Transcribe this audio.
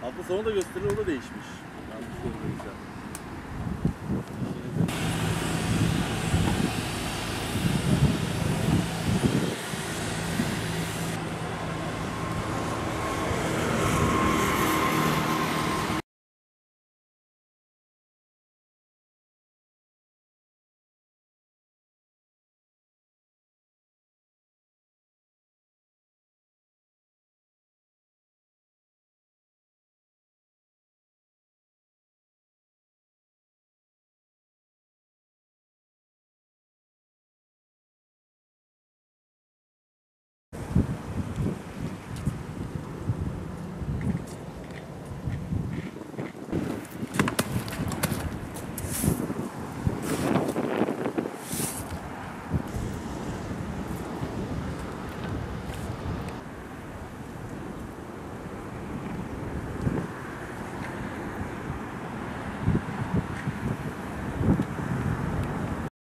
Hafta sonu da gösterilir o da değişmiş. Yanlış görmediysem. İşinizin